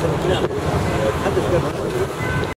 No.